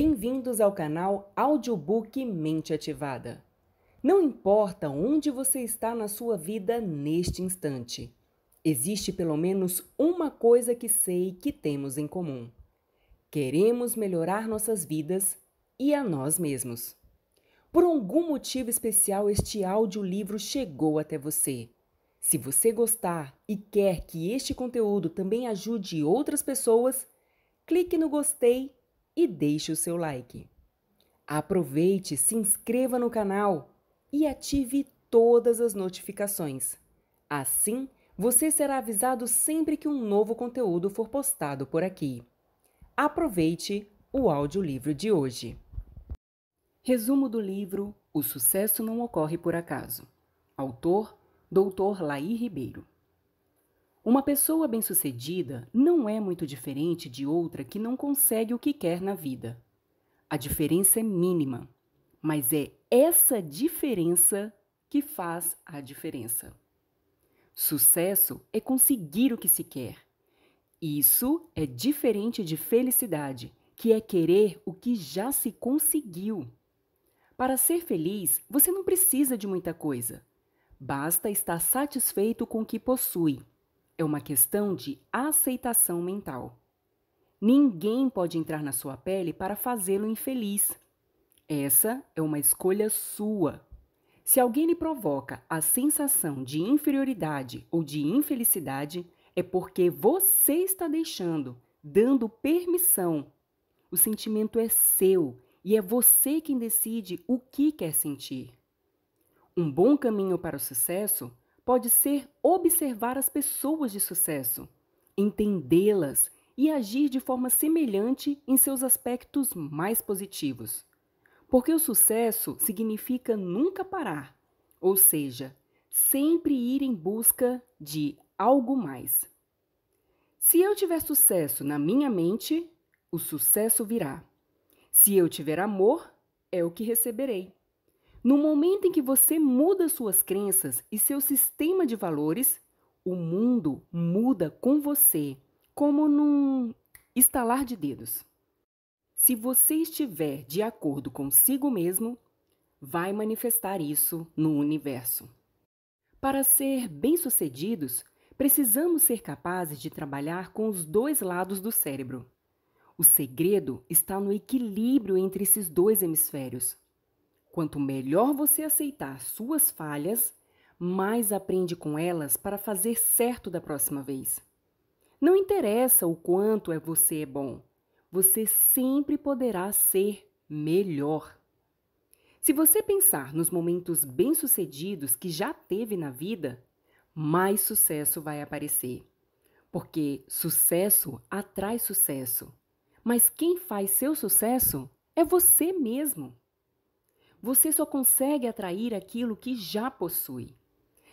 Bem-vindos ao canal Audiobook Mente Ativada. Não importa onde você está na sua vida neste instante, existe pelo menos uma coisa que sei que temos em comum. Queremos melhorar nossas vidas e a nós mesmos. Por algum motivo especial, este audiolivro chegou até você. Se você gostar e quer que este conteúdo também ajude outras pessoas, clique no gostei e deixe o seu like. Aproveite, se inscreva no canal e ative todas as notificações. Assim, você será avisado sempre que um novo conteúdo for postado por aqui. Aproveite o audiolivro de hoje. Resumo do livro O Sucesso Não Ocorre Por Acaso. Autor Dr. Laí Ribeiro. Uma pessoa bem-sucedida não é muito diferente de outra que não consegue o que quer na vida. A diferença é mínima, mas é essa diferença que faz a diferença. Sucesso é conseguir o que se quer. Isso é diferente de felicidade, que é querer o que já se conseguiu. Para ser feliz, você não precisa de muita coisa. Basta estar satisfeito com o que possui. É uma questão de aceitação mental. Ninguém pode entrar na sua pele para fazê-lo infeliz. Essa é uma escolha sua. Se alguém lhe provoca a sensação de inferioridade ou de infelicidade, é porque você está deixando, dando permissão. O sentimento é seu e é você quem decide o que quer sentir. Um bom caminho para o sucesso pode ser observar as pessoas de sucesso, entendê-las e agir de forma semelhante em seus aspectos mais positivos. Porque o sucesso significa nunca parar, ou seja, sempre ir em busca de algo mais. Se eu tiver sucesso na minha mente, o sucesso virá. Se eu tiver amor, é o que receberei. No momento em que você muda suas crenças e seu sistema de valores, o mundo muda com você, como num estalar de dedos. Se você estiver de acordo consigo mesmo, vai manifestar isso no universo. Para ser bem-sucedidos, precisamos ser capazes de trabalhar com os dois lados do cérebro. O segredo está no equilíbrio entre esses dois hemisférios. Quanto melhor você aceitar suas falhas, mais aprende com elas para fazer certo da próxima vez. Não interessa o quanto é você é bom, você sempre poderá ser melhor. Se você pensar nos momentos bem-sucedidos que já teve na vida, mais sucesso vai aparecer. Porque sucesso atrai sucesso. Mas quem faz seu sucesso é você mesmo. Você só consegue atrair aquilo que já possui.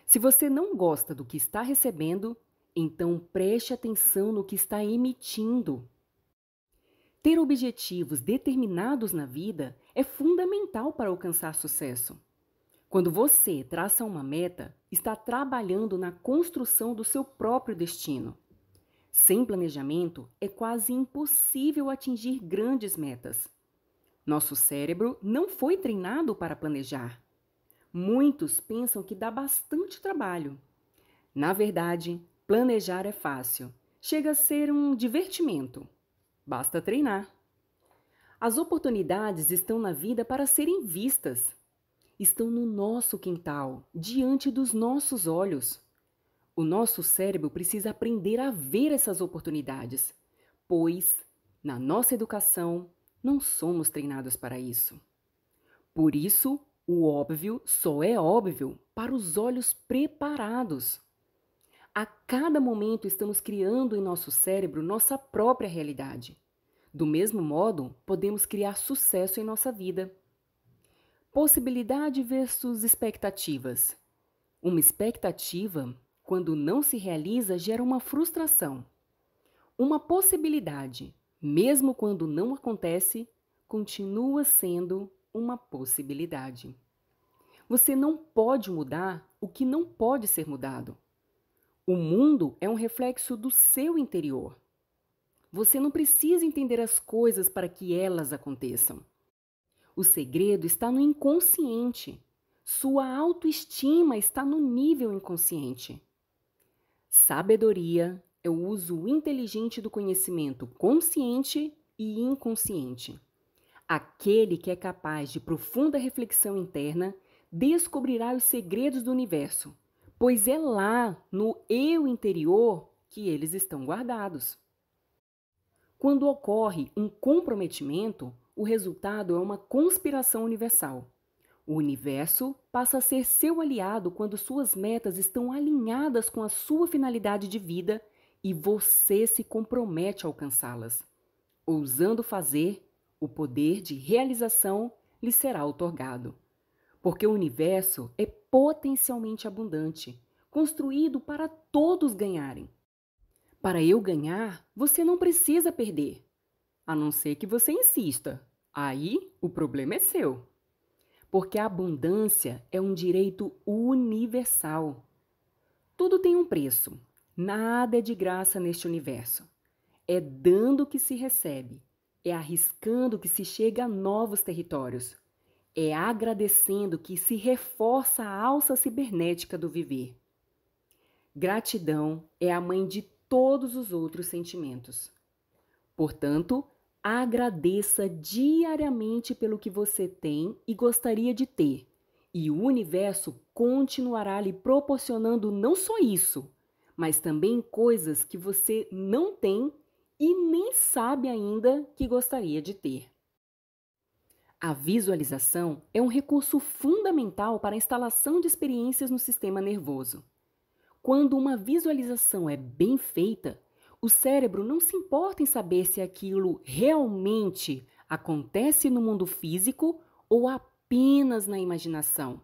Se você não gosta do que está recebendo, então preste atenção no que está emitindo. Ter objetivos determinados na vida é fundamental para alcançar sucesso. Quando você traça uma meta, está trabalhando na construção do seu próprio destino. Sem planejamento, é quase impossível atingir grandes metas. Nosso cérebro não foi treinado para planejar. Muitos pensam que dá bastante trabalho. Na verdade, planejar é fácil. Chega a ser um divertimento. Basta treinar. As oportunidades estão na vida para serem vistas. Estão no nosso quintal, diante dos nossos olhos. O nosso cérebro precisa aprender a ver essas oportunidades, pois, na nossa educação, não somos treinados para isso. Por isso, o óbvio só é óbvio para os olhos preparados. A cada momento estamos criando em nosso cérebro nossa própria realidade. Do mesmo modo, podemos criar sucesso em nossa vida. Possibilidade versus expectativas. Uma expectativa, quando não se realiza, gera uma frustração. Uma possibilidade, mesmo quando não acontece, continua sendo uma possibilidade. Você não pode mudar o que não pode ser mudado. O mundo é um reflexo do seu interior. Você não precisa entender as coisas para que elas aconteçam. O segredo está no inconsciente. Sua autoestima está no nível inconsciente. Sabedoria é o uso inteligente do conhecimento consciente e inconsciente. Aquele que é capaz de profunda reflexão interna descobrirá os segredos do universo, pois é lá, no eu interior, que eles estão guardados. Quando ocorre um comprometimento, o resultado é uma conspiração universal. O universo passa a ser seu aliado quando suas metas estão alinhadas com a sua finalidade de vida e você se compromete a alcançá-las. Ousando fazer, o poder de realização lhe será otorgado. Porque o universo é potencialmente abundante, construído para todos ganharem. Para eu ganhar, você não precisa perder, a não ser que você insista. Aí o problema é seu. Porque a abundância é um direito universal. Tudo tem um preço. Nada é de graça neste universo. É dando que se recebe, é arriscando que se chega a novos territórios, é agradecendo que se reforça a alça cibernética do viver. Gratidão é a mãe de todos os outros sentimentos. Portanto, agradeça diariamente pelo que você tem e gostaria de ter, e o universo continuará lhe proporcionando não só isso, mas também coisas que você não tem e nem sabe ainda que gostaria de ter. A visualização é um recurso fundamental para a instalação de experiências no sistema nervoso. Quando uma visualização é bem feita, o cérebro não se importa em saber se aquilo realmente acontece no mundo físico ou apenas na imaginação.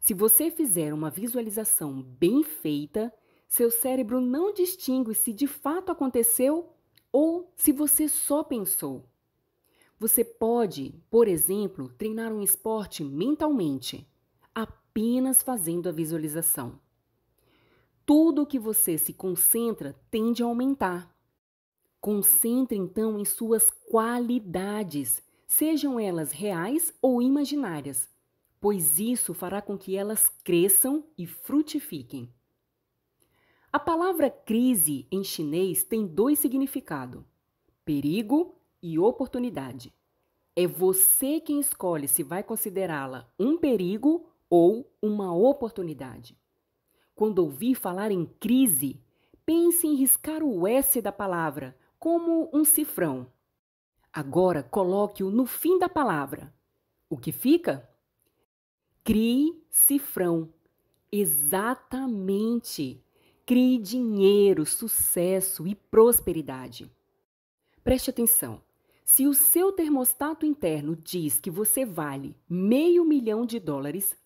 Se você fizer uma visualização bem feita, seu cérebro não distingue se de fato aconteceu ou se você só pensou. Você pode, por exemplo, treinar um esporte mentalmente, apenas fazendo a visualização tudo que você se concentra tende a aumentar. Concentre então em suas qualidades, sejam elas reais ou imaginárias, pois isso fará com que elas cresçam e frutifiquem. A palavra crise em chinês tem dois significados: perigo e oportunidade. É você quem escolhe se vai considerá-la um perigo ou uma oportunidade. Quando ouvir falar em crise, pense em riscar o S da palavra, como um cifrão. Agora coloque-o no fim da palavra. O que fica? Crie cifrão. Exatamente. Crie dinheiro, sucesso e prosperidade. Preste atenção. Se o seu termostato interno diz que você vale meio milhão de dólares,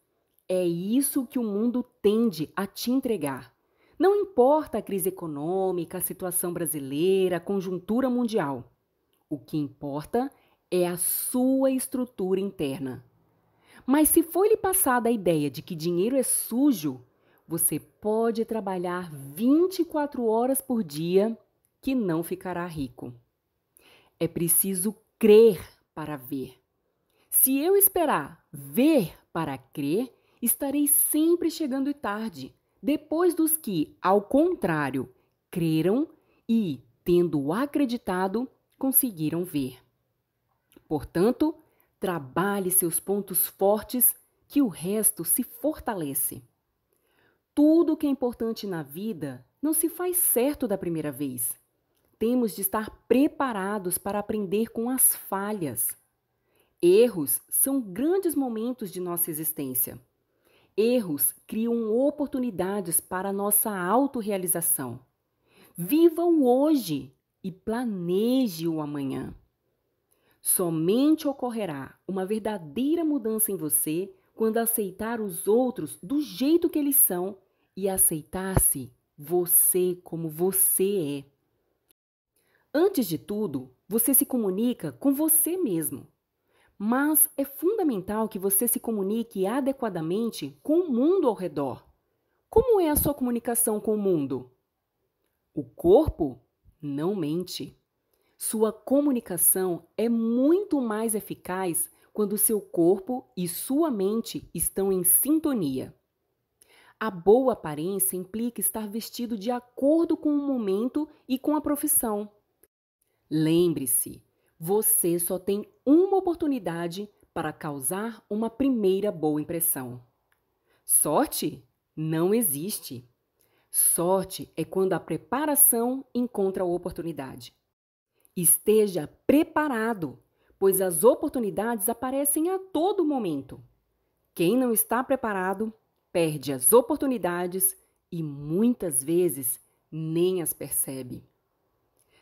é isso que o mundo tende a te entregar. Não importa a crise econômica, a situação brasileira, a conjuntura mundial. O que importa é a sua estrutura interna. Mas se foi-lhe passada a ideia de que dinheiro é sujo, você pode trabalhar 24 horas por dia que não ficará rico. É preciso crer para ver. Se eu esperar ver para crer, estarei sempre chegando tarde, depois dos que, ao contrário, creram e, tendo acreditado, conseguiram ver. Portanto, trabalhe seus pontos fortes, que o resto se fortalece. Tudo que é importante na vida não se faz certo da primeira vez. Temos de estar preparados para aprender com as falhas. Erros são grandes momentos de nossa existência. Erros criam oportunidades para nossa autorrealização. Viva o hoje e planeje o amanhã. Somente ocorrerá uma verdadeira mudança em você quando aceitar os outros do jeito que eles são e aceitar-se você como você é. Antes de tudo, você se comunica com você mesmo. Mas é fundamental que você se comunique adequadamente com o mundo ao redor. Como é a sua comunicação com o mundo? O corpo não mente. Sua comunicação é muito mais eficaz quando seu corpo e sua mente estão em sintonia. A boa aparência implica estar vestido de acordo com o momento e com a profissão. Lembre-se, você só tem uma oportunidade para causar uma primeira boa impressão. Sorte não existe. Sorte é quando a preparação encontra a oportunidade. Esteja preparado, pois as oportunidades aparecem a todo momento. Quem não está preparado perde as oportunidades e muitas vezes nem as percebe.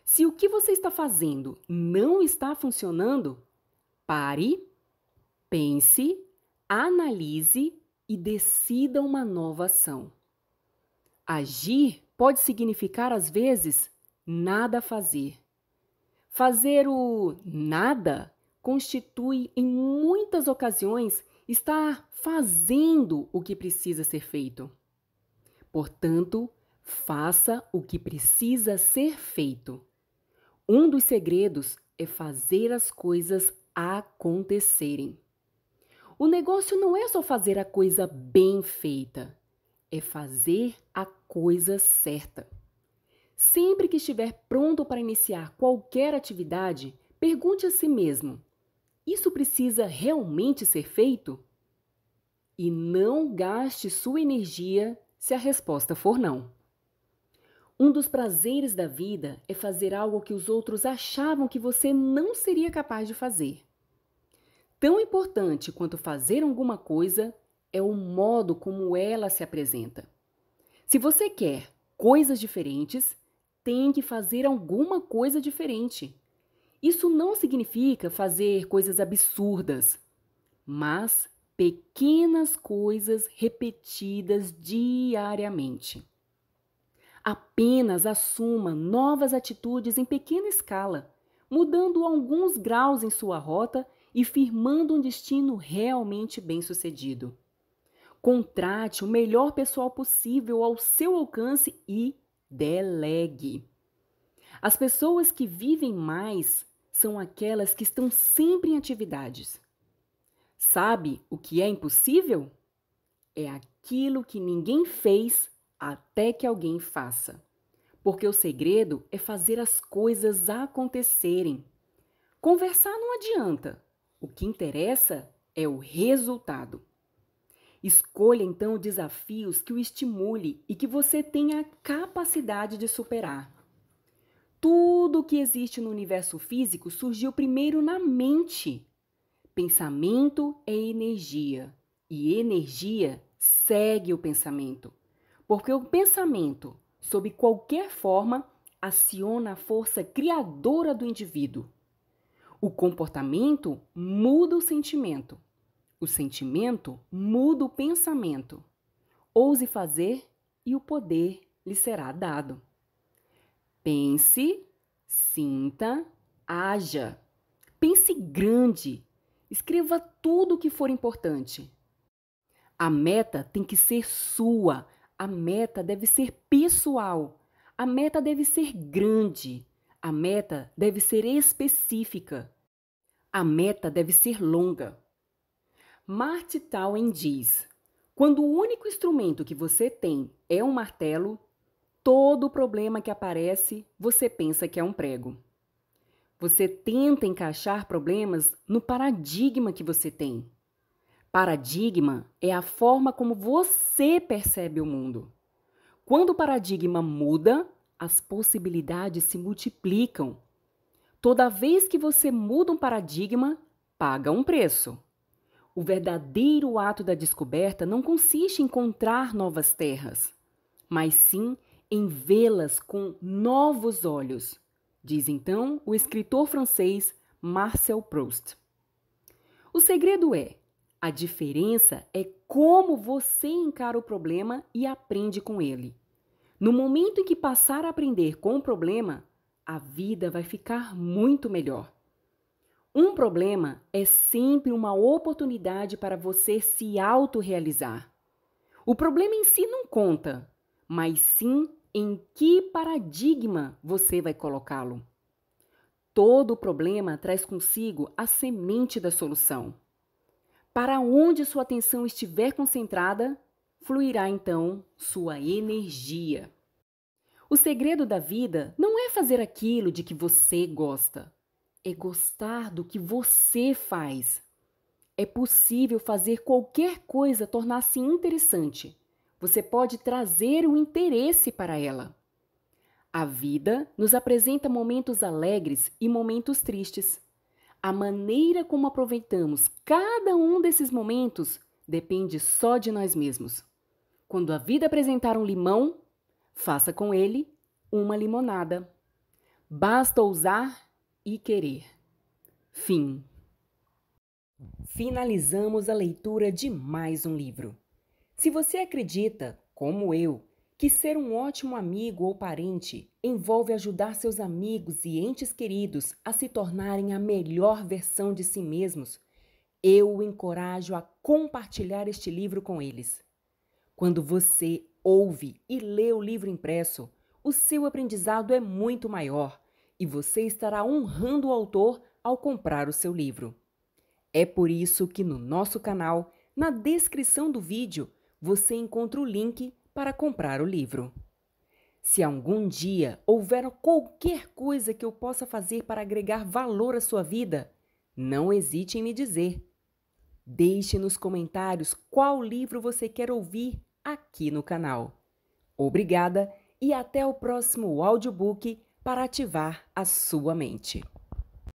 Se o que você está fazendo não está funcionando, pare, pense, analise e decida uma nova ação. Agir pode significar, às vezes, nada fazer. Fazer o nada constitui, em muitas ocasiões, está fazendo o que precisa ser feito. Portanto, faça o que precisa ser feito. Um dos segredos é fazer as coisas acontecerem. O negócio não é só fazer a coisa bem feita, é fazer a coisa certa. Sempre que estiver pronto para iniciar qualquer atividade, pergunte a si mesmo: isso precisa realmente ser feito? E não gaste sua energia se a resposta for não. Um dos prazeres da vida é fazer algo que os outros achavam que você não seria capaz de fazer. Tão importante quanto fazer alguma coisa é o modo como ela se apresenta. Se você quer coisas diferentes, tem que fazer alguma coisa diferente. Isso não significa fazer coisas absurdas, mas pequenas coisas repetidas diariamente. Apenas assuma novas atitudes em pequena escala, mudando alguns graus em sua rota e firmando um destino realmente bem-sucedido. Contrate o melhor pessoal possível ao seu alcance e delegue. As pessoas que vivem mais são aquelas que estão sempre em atividades. Sabe o que é impossível? É aquilo que ninguém fez até que alguém faça. Porque o segredo é fazer as coisas acontecerem. Conversar não adianta. O que interessa é o resultado. Escolha então desafios que o estimule e que você tenha a capacidade de superar. Tudo o que existe no universo físico surgiu primeiro na mente. Pensamento é energia e energia segue o pensamento, porque o pensamento, sob qualquer forma, aciona a força criadora do indivíduo. O comportamento muda o sentimento. O sentimento muda o pensamento. Ouse fazer e o poder lhe será dado. Pense, sinta, haja. Pense grande. Escreva tudo o que for importante. A meta tem que ser sua. A meta deve ser pessoal. A meta deve ser grande. A meta deve ser específica. A meta deve ser longa. Marty Twain diz: quando o único instrumento que você tem é um martelo, Todo problema que aparece, você pensa que é um prego. Você tenta encaixar problemas no paradigma que você tem. Paradigma é a forma como você percebe o mundo. Quando o paradigma muda, as possibilidades se multiplicam. Toda vez que você muda um paradigma, paga um preço. O verdadeiro ato da descoberta não consiste em encontrar novas terras, mas sim em vê-las com novos olhos, diz então o escritor francês Marcel Proust. O segredo é: a diferença é como você encara o problema e aprende com ele. No momento em que passar a aprender com o problema, a vida vai ficar muito melhor. Um problema é sempre uma oportunidade para você se autorrealizar. O problema em si não conta, mas sim em que paradigma você vai colocá-lo. Todo problema traz consigo a semente da solução. Para onde sua atenção estiver concentrada, fluirá então sua energia. O segredo da vida não é fazer aquilo de que você gosta, é gostar do que você faz. É possível fazer qualquer coisa tornar-se interessante. Você pode trazer o interesse para ela. A vida nos apresenta momentos alegres e momentos tristes. A maneira como aproveitamos cada um desses momentos depende só de nós mesmos. Quando a vida apresentar um limão, faça com ele uma limonada. Basta ousar e querer. Fim. Finalizamos a leitura de mais um livro. Se você acredita, como eu, que ser um ótimo amigo ou parente envolve ajudar seus amigos e entes queridos a se tornarem a melhor versão de si mesmos, eu o encorajo a compartilhar este livro com eles. Quando você ouve e lê o livro impresso, o seu aprendizado é muito maior e você estará honrando o autor ao comprar o seu livro. É por isso que no nosso canal, na descrição do vídeo, você encontra o link para comprar o livro. Se algum dia houver qualquer coisa que eu possa fazer para agregar valor à sua vida, não hesite em me dizer. Deixe nos comentários qual livro você quer ouvir aqui no canal. Obrigada e até o próximo audiobook para ativar a sua mente.